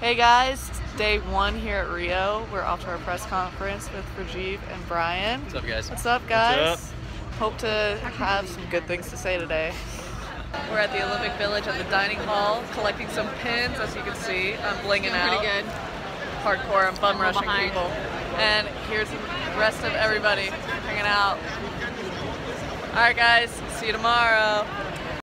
Hey guys, day one here at Rio. We're off to our press conference with Rajeev and Brian. What's up, guys? What's up, guys? What's Hope to have some good things to say today. We're at the Olympic Village at the dining hall, collecting some pins, as you can see. I'm blinging out. Pretty good. Hardcore. I'm bum rushing people. And here's the rest of everybody hanging out. All right, guys. See you tomorrow.